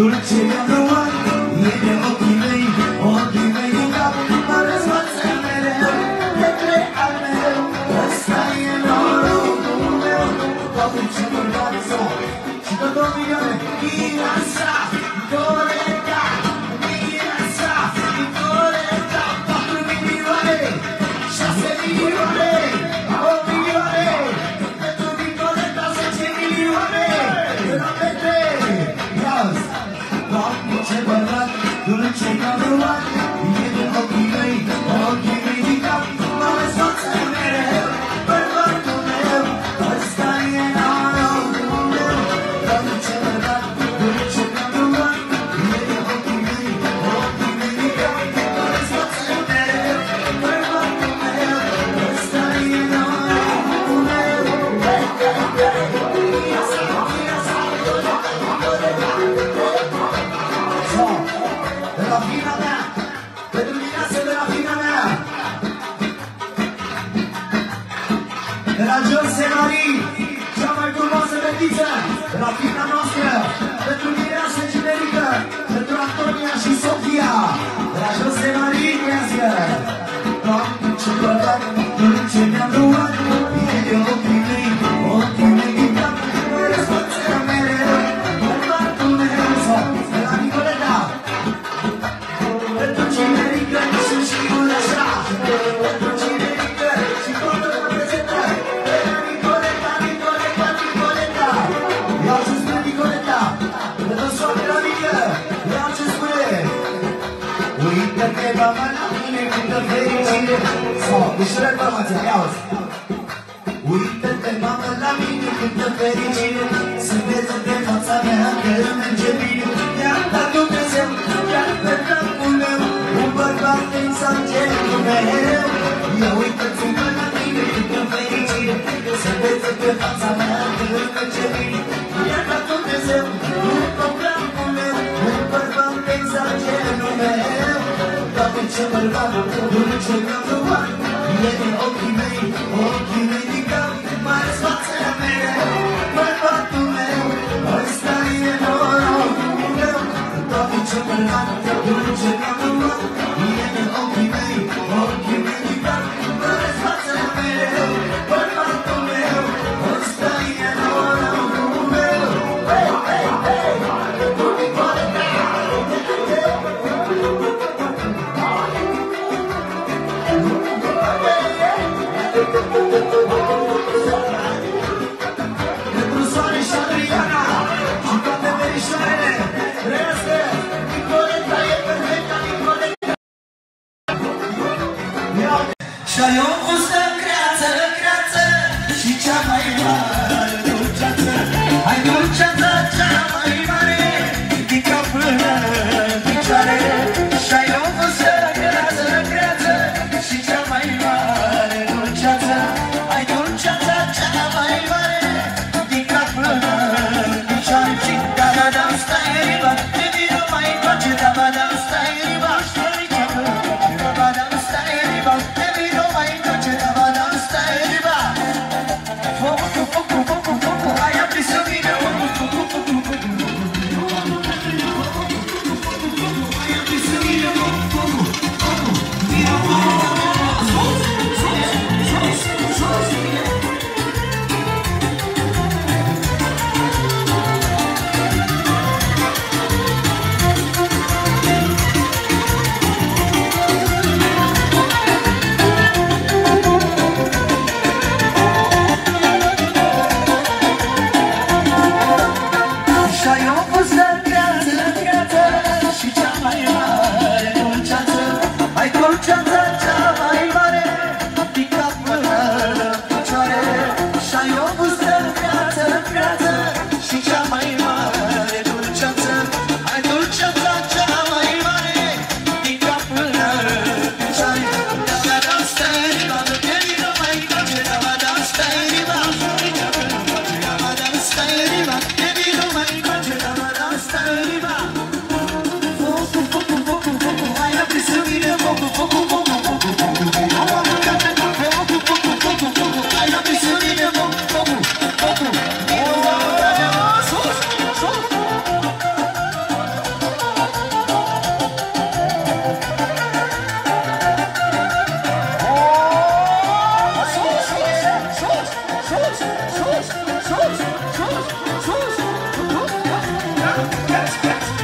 Dulce the one, Gonna take over what la George Marie, cea mai frumoasă fetiță, la fita noastră, pentru mireasă generică, pentru Antonia și Sofia, la George Marie, crească. Doamne, ce păcat, dulce بشرة طبعا تحاوز وانت الماما لا مين كنت فريجين سبيت الدقة صابها كلام الجميل يا عبد Çabalar bu, bunu çömen duvar Yine okey bey, okey Ce